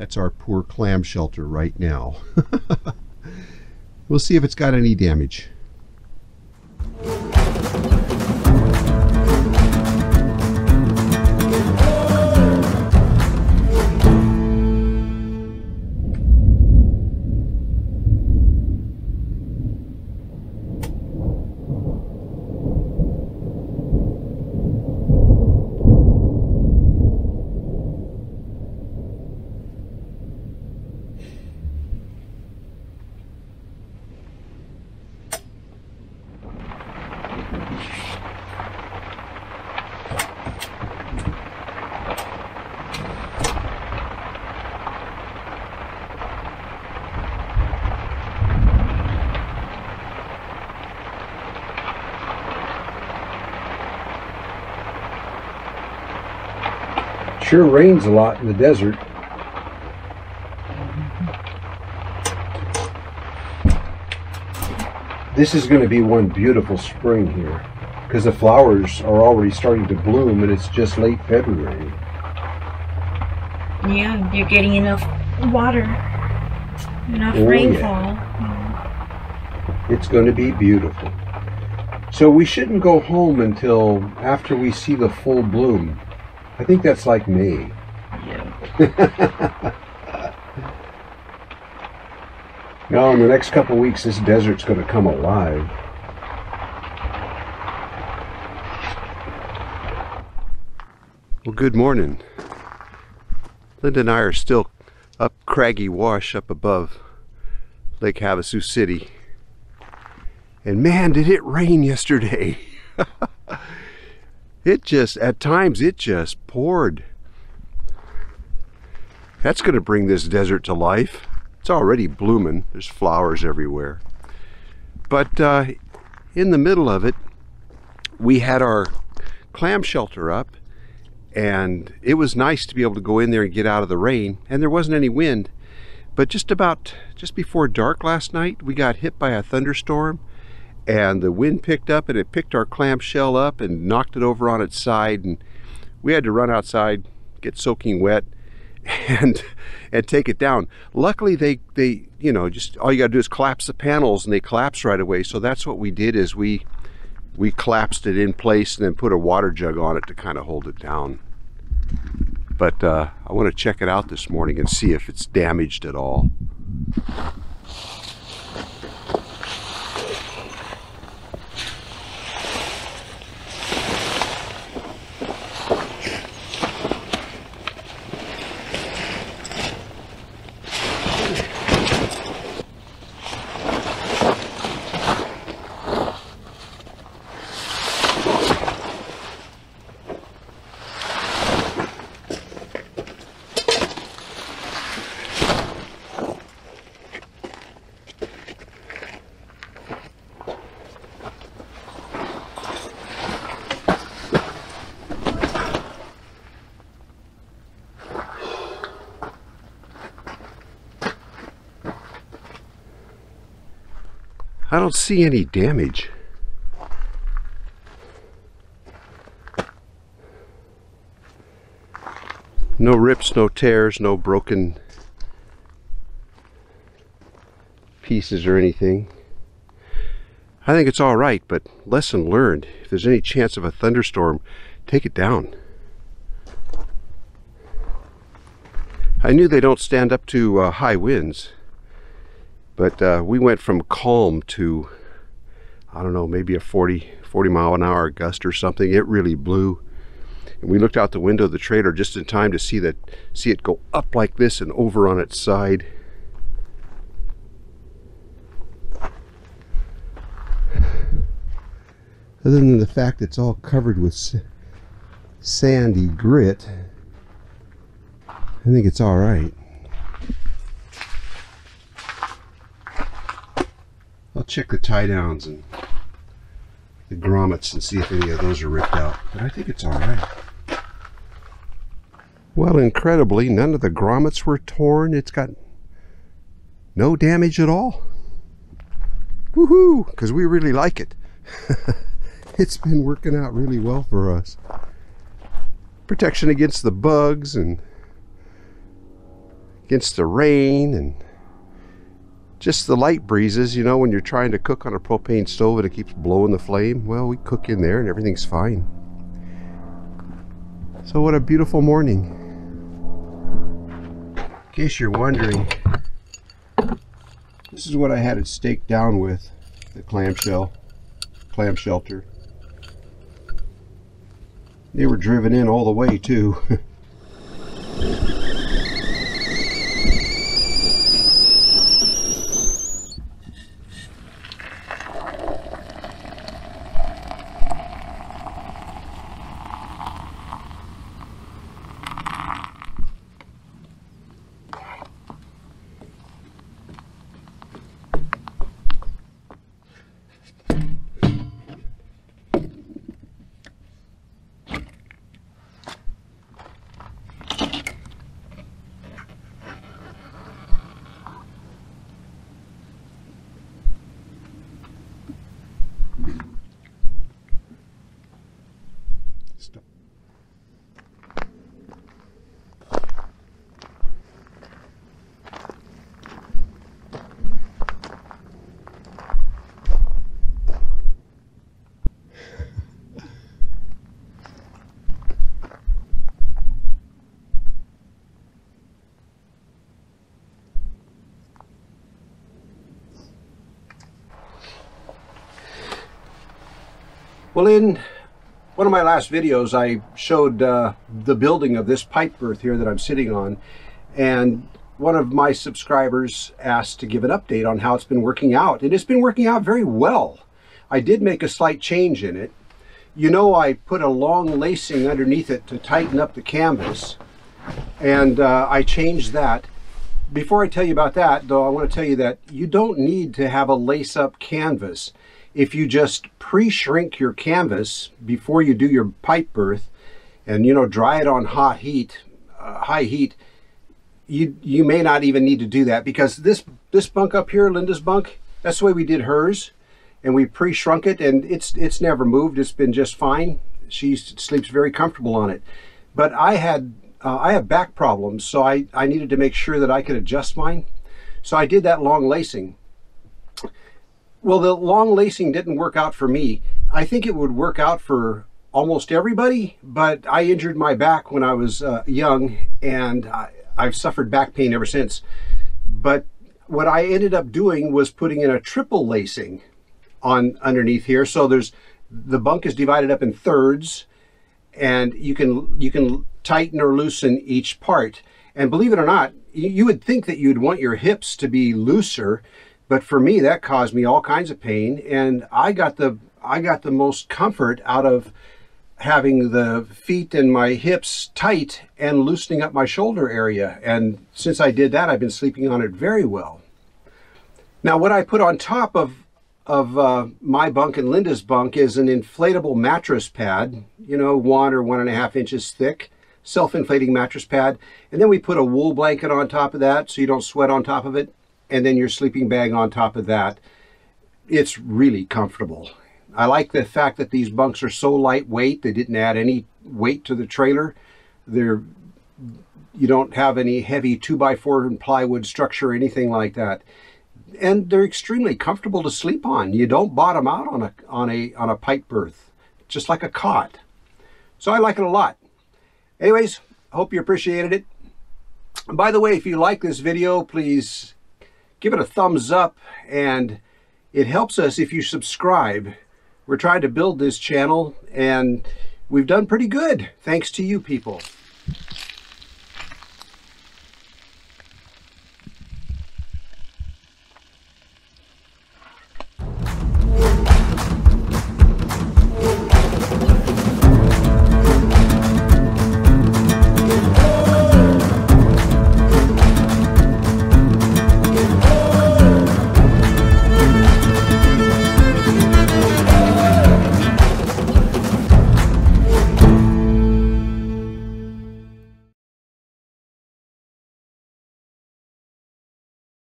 That's our poor clam shelter right now. we'll see if it's got any damage. Sure rains a lot in the desert. This is going to be one beautiful spring here because the flowers are already starting to bloom and it's just late February. Yeah, you're getting enough water, enough Oh, yeah. rainfall. It's going to be beautiful. So we shouldn't go home until after we see the full bloom. I think that's like May. Yeah. No, in the next couple weeks, this desert's going to come alive. Well, good morning. Linda and I are still up Craggy Wash up above Lake Havasu City. And man, did it rain yesterday. it just, at times, it just poured. That's going to bring this desert to life. It's already blooming. There's flowers everywhere. But uh, in the middle of it, we had our clam shelter up, and it was nice to be able to go in there and get out of the rain. And there wasn't any wind. But just about just before dark last night, we got hit by a thunderstorm, and the wind picked up, and it picked our clam shell up and knocked it over on its side, and we had to run outside, get soaking wet, and and take it down. Luckily, they they you know just all you got to do is collapse the panels, and they collapse right away. So that's what we did is we we collapsed it in place and then put a water jug on it to kind of hold it down. But uh, I want to check it out this morning and see if it's damaged at all. I don't see any damage. No rips, no tears, no broken pieces or anything. I think it's all right, but lesson learned. If there's any chance of a thunderstorm, take it down. I knew they don't stand up to uh, high winds, but uh, we went from calm to, I don't know, maybe a 40, 40 mile an hour gust or something. It really blew. And we looked out the window of the trailer just in time to see that, see it go up like this and over on its side. Other than the fact it's all covered with sandy grit, I think it's all right. I'll check the tie downs and the grommets and see if any of those are ripped out. But I think it's all right. Well, incredibly, none of the grommets were torn. It's got no damage at all. Woohoo! Because we really like it. it's been working out really well for us. Protection against the bugs and against the rain and just the light breezes, you know, when you're trying to cook on a propane stove and it keeps blowing the flame. Well, we cook in there and everything's fine. So what a beautiful morning. In case you're wondering, this is what I had it staked down with, the clamshell, clam shelter. They were driven in all the way too. Well, in one of my last videos, I showed uh, the building of this pipe berth here that I'm sitting on, and one of my subscribers asked to give an update on how it's been working out. And it's been working out very well. I did make a slight change in it. You know, I put a long lacing underneath it to tighten up the canvas, and uh, I changed that. Before I tell you about that, though, I want to tell you that you don't need to have a lace-up canvas if you just pre-shrink your canvas before you do your pipe berth and you know dry it on hot heat uh, high heat you you may not even need to do that because this this bunk up here Linda's bunk that's the way we did hers and we pre-shrunk it and it's it's never moved. It's been just fine. She sleeps very comfortable on it. But I had uh, I have back problems so I I needed to make sure that I could adjust mine. So I did that long lacing well, the long lacing didn't work out for me. I think it would work out for almost everybody, but I injured my back when I was uh, young and I, I've suffered back pain ever since. But what I ended up doing was putting in a triple lacing on underneath here. So there's the bunk is divided up in thirds and you can you can tighten or loosen each part. And believe it or not, you, you would think that you'd want your hips to be looser but for me, that caused me all kinds of pain, and I got the I got the most comfort out of having the feet and my hips tight and loosening up my shoulder area. And since I did that, I've been sleeping on it very well. Now, what I put on top of of uh, my bunk and Linda's bunk is an inflatable mattress pad, you know, one or one and a half inches thick, self-inflating mattress pad. And then we put a wool blanket on top of that so you don't sweat on top of it and then your sleeping bag on top of that. It's really comfortable. I like the fact that these bunks are so lightweight. They didn't add any weight to the trailer. They're you don't have any heavy 2x4 and plywood structure or anything like that. And they're extremely comfortable to sleep on. You don't bottom out on a on a on a pipe berth, just like a cot. So I like it a lot. Anyways, hope you appreciated it. By the way, if you like this video, please give it a thumbs up and it helps us if you subscribe. We're trying to build this channel and we've done pretty good thanks to you people.